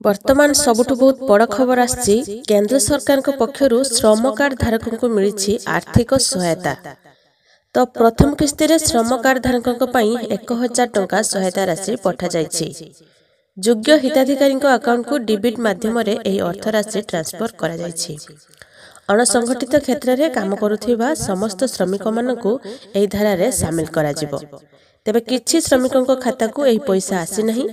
ବର୍ତ୍ତମାନ ସବୁଠୁ ବହୁତ ବଡ଼ ଖବର ଆସିଛି କେନ୍ଦ୍ର ସରକାରଙ୍କ ପକ୍ଷରୁ ଶ୍ରମ କାର୍ଡ ଧାରକଙ୍କୁ ମିଳିଛି ଆର୍ଥିକ ସହାୟତା। ତ ପ୍ରଥମ କିସ୍ତିରେ ଶ୍ରମ କାର୍ଡ ଧାରକଙ୍କ ପାଇଁ ଏକ ହଜାର ଟଙ୍କା ସହାୟତା ରାଶି ପଠାଯାଇଛି। ଯୋଗ୍ୟ ହିତାଧିକାରୀଙ୍କ ଆକାଉଣ୍ଟକୁ ଡିବିଟ୍ ମାଧ୍ୟମରେ ଏହି ଅର୍ଥ ରାଶି ଟ୍ରାନ୍ସଫର କରାଯାଇଛି। ଅଣସଂଗଠିତ କ୍ଷେତ୍ରରେ କାମ କରୁଥିବା ସମସ୍ତ ଶ୍ରମିକମାନଙ୍କୁ ଏହି ଧାରାରେ ସାମିଲ କରାଯିବ। ତେବେ କିଛି ଶ୍ରମିକଙ୍କ ଖାତାକୁ ଏହି ପଇସା ଆସିନାହିଁ।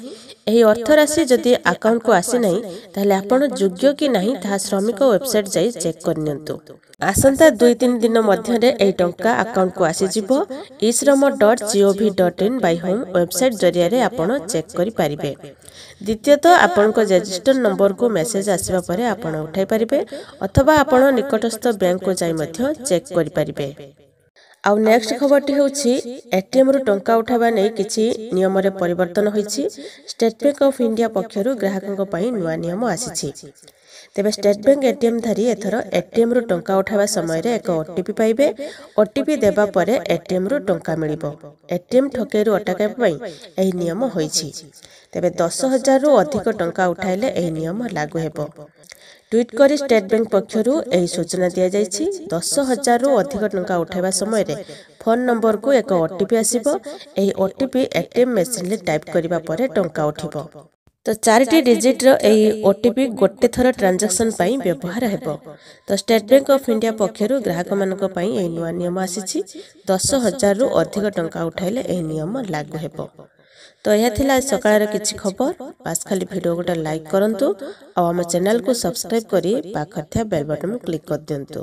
ଏହି ଅର୍ଥ ରାଶି ଯଦି ଆକାଉଣ୍ଟକୁ ଆସିନାହିଁ ତାହେଲେ ଆପଣ ଯୋଗ୍ୟ କି ନାହିଁ ତାହା ଶ୍ରମିକ ୱେବସାଇଟ୍ ଯାଇ ଚେକ୍ କରିନିଅନ୍ତୁ। ଆସନ୍ତା ଦୁଇ ତିନି ଦିନ ମଧ୍ୟରେ ଏହି ଟଙ୍କା ଆକାଉଣ୍ଟକୁ ଆସିଯିବ। E Shram dot GOV dot in by home website ଜରିଆରେ ଆପଣ ଚେକ୍ କରିପାରିବେ। ଦ୍ୱିତୀୟତଃ ଆପଣଙ୍କ ରେଜିଷ୍ଟର ନମ୍ବରକୁ ମେସେଜ ଆସିବା ପରେ ଆପଣ ଉଠାଇ ପାରିବେ ଅଥବା ଆପଣ ନିକଟସ୍ଥ ବ୍ୟାଙ୍କକୁ ଯାଇ ମଧ୍ୟ ଚେକ୍ କରିପାରିବେ। ଆଉ ନେକ୍ସଟ ଖବରଟି ହେଉଛି ଏଟିଏମ୍ରୁ ଟଙ୍କା ଉଠାଇବା ନେଇ କିଛି ନିୟମରେ ପରିବର୍ତ୍ତନ ହୋଇଛି। ଷ୍ଟେଟ୍ ବ୍ୟାଙ୍କ ଅଫ୍ ଇଣ୍ଡିଆ ପକ୍ଷରୁ ଗ୍ରାହକଙ୍କ ପାଇଁ ନୂଆ ନିୟମ ଆସିଛି। ତେବେ ଷ୍ଟେଟ୍ ବ୍ୟାଙ୍କ ଏଟିଏମ୍ ଧାରୀ ଏଥର ଏଟିଏମ୍ରୁ ଟଙ୍କା ଉଠାଇବା ସମୟରେ ଏକ ଓଟିପି ପାଇବେ। ଓଟିପି ଦେବା ପରେ ଏଟିଏମ୍ରୁ ଟଙ୍କା ମିଳିବ। ଏଟିଏମ୍ ଠକେଇରୁ ଅଟକାଇବା ପାଇଁ ଏହି ନିୟମ ହୋଇଛି। ତେବେ ଦଶ ହଜାରରୁ ଅଧିକ ଟଙ୍କା ଉଠାଇଲେ ଏହି ନିୟମ ଲାଗୁ ହେବ। ଟ୍ୱିଟ୍ କରି ଷ୍ଟେଟ୍ ବ୍ୟାଙ୍କ ପକ୍ଷରୁ ଏହି ସୂଚନା ଦିଆଯାଇଛି ଦଶ ହଜାରରୁ ଅଧିକ ଟଙ୍କା ଉଠାଇବା ସମୟରେ ଫୋନ୍ ନମ୍ବରକୁ ଏକ ଓଟିପି ଆସିବ। ଏହି ଓଟିପି ଏଟିଏମ୍ ମେସିନ୍ରେ ଟାଇପ୍ କରିବା ପରେ ଟଙ୍କା ଉଠିବ। ତ ଚାରିଟି ଡିଜିଟ୍ର ଏହି ଓଟିପି ଗୋଟେ ଥର ଟ୍ରାଞ୍ଜାକ୍ସନ୍ ପାଇଁ ବ୍ୟବହାର ହେବ। ତ ଷ୍ଟେଟ୍ ବ୍ୟାଙ୍କ ଅଫ୍ ଇଣ୍ଡିଆ ପକ୍ଷରୁ ଗ୍ରାହକମାନଙ୍କ ପାଇଁ ଏହି ନୂଆ ନିୟମ ଆସିଛି। ଦଶ ହଜାରରୁ ଅଧିକ ଟଙ୍କା ଉଠାଇଲେ ଏହି ନିୟମ ଲାଗୁ ହେବ। ତ ଏହା ଥିଲା ସକାଳର କିଛି ଖବର। ବାସ୍ ଖାଲି ଭିଡ଼ିଓ ଗୋଟେ ଲାଇକ୍ କରନ୍ତୁ। ଆଉ ଆମ ଚ୍ୟାନେଲକୁ ସବସ୍କ୍ରାଇବ୍ କରି ପାଖରେ ଥିବା ବେଲ୍ ବଟନ୍ କ୍ଲିକ୍ କରିଦିଅନ୍ତୁ।